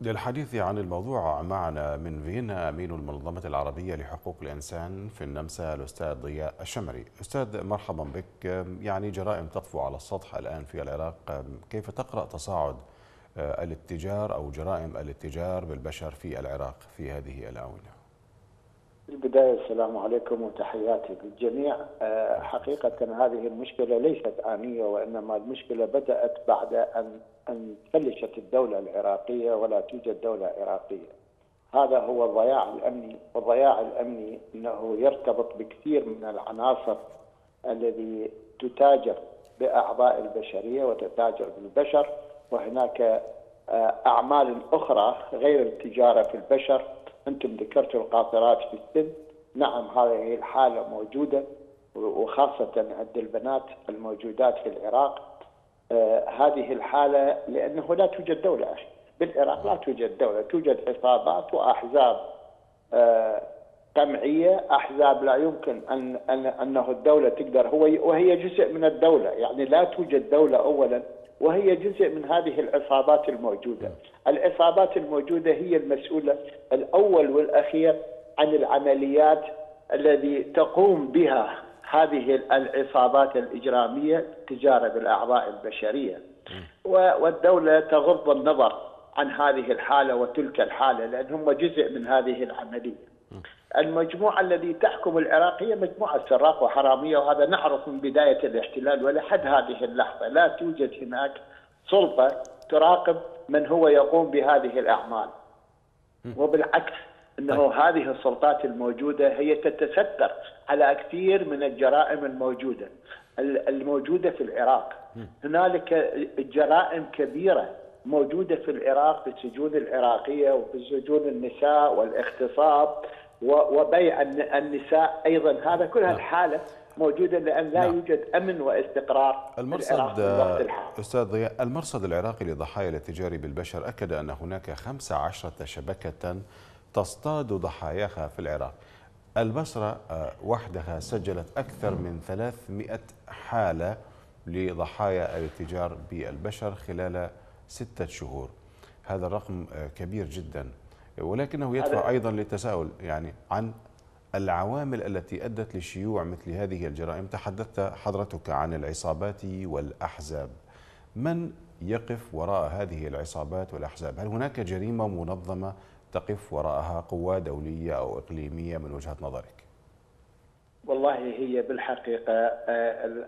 للحديث عن الموضوع معنا من فيينا أمين المنظمة العربية لحقوق الإنسان في النمسا الأستاذ ضياء الشمري. أستاذ مرحبا بك. يعني جرائم تطفو على السطح الآن في العراق. كيف تقرأ تصاعد الاتجار أو جرائم الاتجار بالبشر في العراق في هذه الآونة؟ في البداية السلام عليكم وتحياتي للجميع. حقيقة هذه المشكلة ليست آنية وإنما المشكلة بدأت بعد أن أن فلشت الدولة العراقية ولا توجد دولة عراقية. هذا هو الضياع الأمني والضياع الأمني أنه يرتبط بكثير من العناصر الذي تتاجر بأعضاء البشرية وتتاجر بالبشر وهناك أعمال أخرى غير التجارة في البشر أنتم ذكرتوا القاطرات في السن. نعم هذه الحالة موجودة وخاصة عند البنات الموجودات في العراق. آه هذه الحالة لأنه لا توجد دولة أخي. بالعراق لا توجد دولة. توجد عصابات وأحزاب آه قمعية. أحزاب لا يمكن أن, أن أنه الدولة تقدر هو وهي جزء من الدولة. يعني لا توجد دولة أولا وهي جزء من هذه العصابات الموجودة. العصابات الموجودة هي المسؤولة الأول والأخير عن العمليات الذي تقوم بها هذه العصابات الإجرامية تجارة بالأعضاء البشرية. والدولة تغض النظر عن هذه الحالة وتلك الحالة لأن هم جزء من هذه العملية. المجموعة الذي تحكم العراق هي مجموعة سراق وحرامية وهذا نعرف من بداية الاحتلال ولحد هذه اللحظة. لا توجد هناك سلطة تراقب من هو يقوم بهذه الأعمال. وبالعكس أنه هذه السلطات الموجودة هي تتستر على كثير من الجرائم الموجودة الموجودة في العراق. هنالك جرائم كبيرة موجودة في العراق في السجون العراقية وفي سجون النساء والاغتصاب. وبيع النساء أيضا. هذا كل هالحالة موجودة لأن لا نعم. يوجد أمن واستقرار المرصد أستاذ ضياء المرصد العراقي لضحايا الاتجار بالبشر أكد أن هناك 15 شبكة تصطاد ضحاياها في العراق. البصرة وحدها سجلت أكثر من 300 حالة لضحايا الاتجار بالبشر خلال ستة شهور. هذا الرقم كبير جدا. ولكنه يدفع أيضا للتساؤل يعني عن العوامل التي أدت لشيوع مثل هذه الجرائم. تحدثت حضرتك عن العصابات والأحزاب. من يقف وراء هذه العصابات والأحزاب؟ هل هناك جريمة منظمة تقف وراءها قوى دولية أو إقليمية من وجهة نظرك؟ والله هي بالحقيقة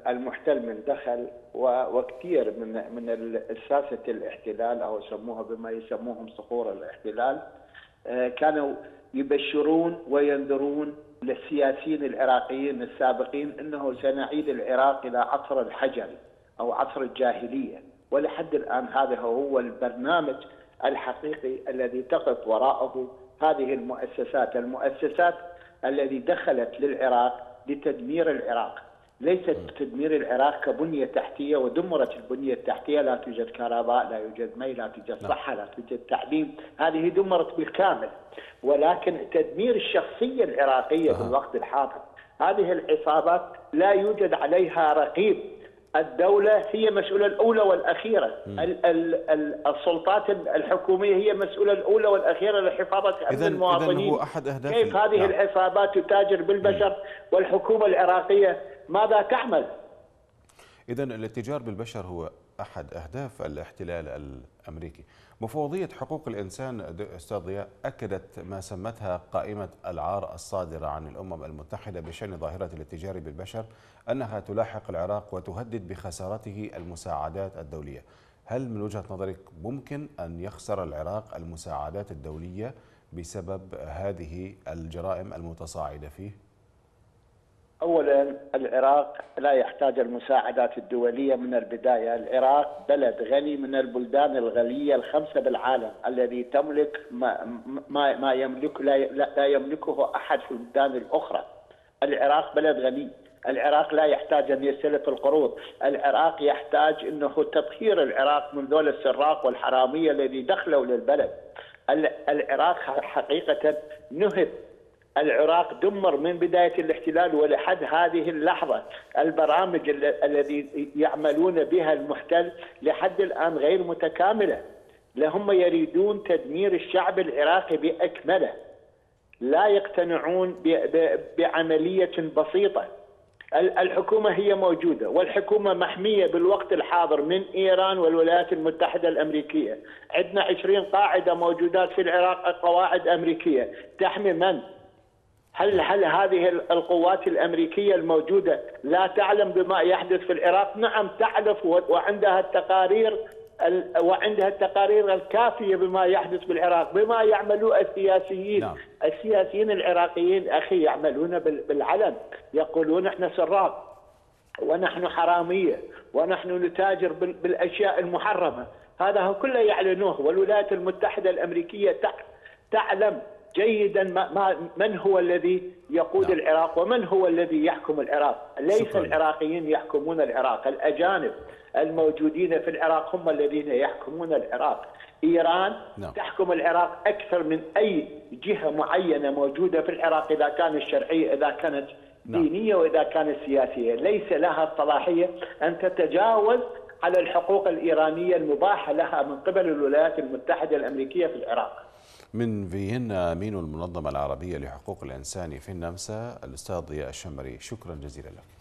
المحتل من دخل وكثير من من ساسة الاحتلال أو يسموها بما يسموهم صخور الاحتلال كانوا يبشرون وينذرون للسياسيين العراقيين السابقين إنه سنعيد العراق إلى عصر الحجر أو عصر الجاهلية. ولحد الآن هذا هو البرنامج الحقيقي الذي تقف وراءه هذه المؤسسات، المؤسسات التي دخلت للعراق لتدمير العراق، ليست تدمير العراق كبنية تحتية ودمرت البنية التحتية لا توجد كهرباء لا يوجد مي لا توجد صحة لا توجد تعليم. هذه دمرت بالكامل. ولكن تدمير الشخصية العراقية في الوقت الحاضر هذه العصابات لا يوجد عليها رقيب. الدولة هي مسؤولة الأولى والأخيرة. ال ال السلطات الحكومية هي مسؤولة الأولى والأخيرة لحفاظة أمن المواطنين هو أحد أهداف كيف هذه نعم. العصابات تتاجر بالبشر والحكومة العراقية؟ ماذا تعمل؟ إذا الاتجار بالبشر هو أحد أهداف الاحتلال الأمريكي مفوضية حقوق الإنسان أستاذ ضياء أكدت ما سمتها قائمة العار الصادرة عن الأمم المتحدة بشأن ظاهرة الاتجار بالبشر أنها تلاحق العراق وتهدد بخسارته المساعدات الدولية هل من وجهة نظرك ممكن أن يخسر العراق المساعدات الدولية بسبب هذه الجرائم المتصاعدة فيه؟ اولا العراق لا يحتاج المساعدات الدولية من البداية، العراق بلد غني من البلدان الغنيه الخمسة بالعالم الذي تملك ما ما, ما يملك لا, لا يملكه أحد في البلدان الأخرى. العراق بلد غني، العراق لا يحتاج أن يستلف القروض، العراق يحتاج إنه تطهير العراق من ذول السراق والحرامية الذي دخلوا للبلد. العراق حقيقة نهب العراق دمر من بداية الاحتلال ولحد هذه اللحظة. البرامج الذي يعملون بها المحتل لحد الآن غير متكاملة. لهم يريدون تدمير الشعب العراقي بأكمله. لا يقتنعون بعملية بسيطة. الحكومة هي موجودة والحكومة محمية بالوقت الحاضر من إيران والولايات المتحدة الأمريكية. عندنا 20 قاعدة موجودات في العراق قواعد أمريكية. تحمي من؟ هل هل هذه القوات الأمريكية الموجودة لا تعلم بما يحدث في العراق؟ نعم تعرف وعندها التقارير وعندها التقارير الكافية بما يحدث بالعراق، بما يعملوه السياسيين، نعم. السياسيين العراقيين أخي يعملون بالعلن، يقولون إحنا سراق ونحن حرامية ونحن نتاجر بالأشياء المحرمة، هذا كله يعلنوه والولايات المتحدة الأمريكية تعلم جيدا ما من هو الذي يقود نعم. العراق ومن هو الذي يحكم العراق ليس شكرا. العراقيين يحكمون العراق الأجانب الموجودين في العراق هم الذين يحكمون العراق إيران نعم. تحكم العراق أكثر من أي جهة معينة موجودة في العراق إذا كانت شرعية إذا كانت نعم. دينية وإذا كانت سياسية ليس لها الصلاحية أن تتجاوز على الحقوق الإيرانية المباحة لها من قبل الولايات المتحدة الأمريكية في العراق من فيينا أمين المنظمة العربية لحقوق الإنسان في النمسا الأستاذ ضياء الشمري. شكرا جزيلا لك.